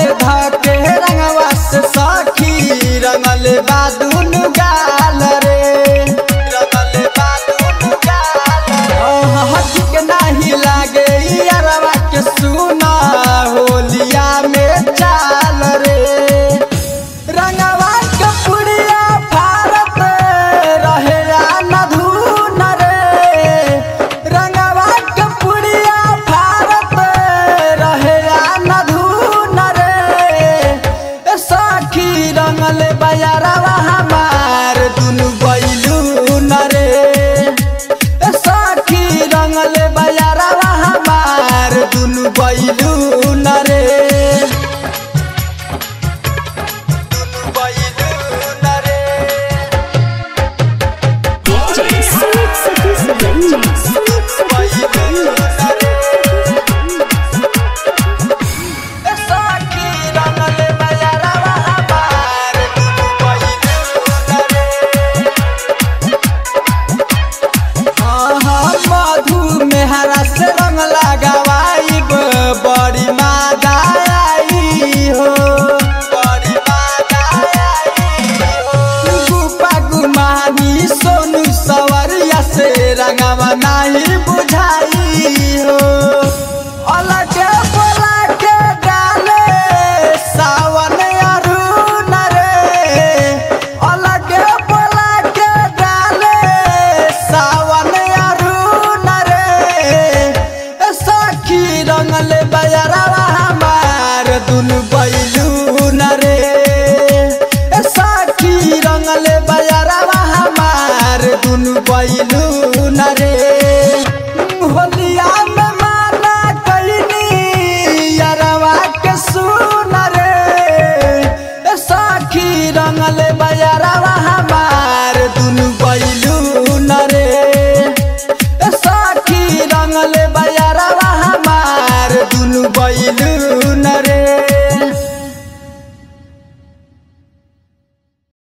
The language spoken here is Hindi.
में धके रंगवा से सखी रंगल बादुन गाल। सखी रंगले बयारवा हमार दुनु बैलू नरे सखी रंगले बयारवा हमार दुनु बैलू नहीं बुझाई हो। अलग बोला के डाले सावन अरुण रे अलग बोला के डाले सावन अरुण रे सखी रंगले बयरवा हमार दुनु बैलू न रे सखी रंगले बयरवा हमार दुनु बैलू न 이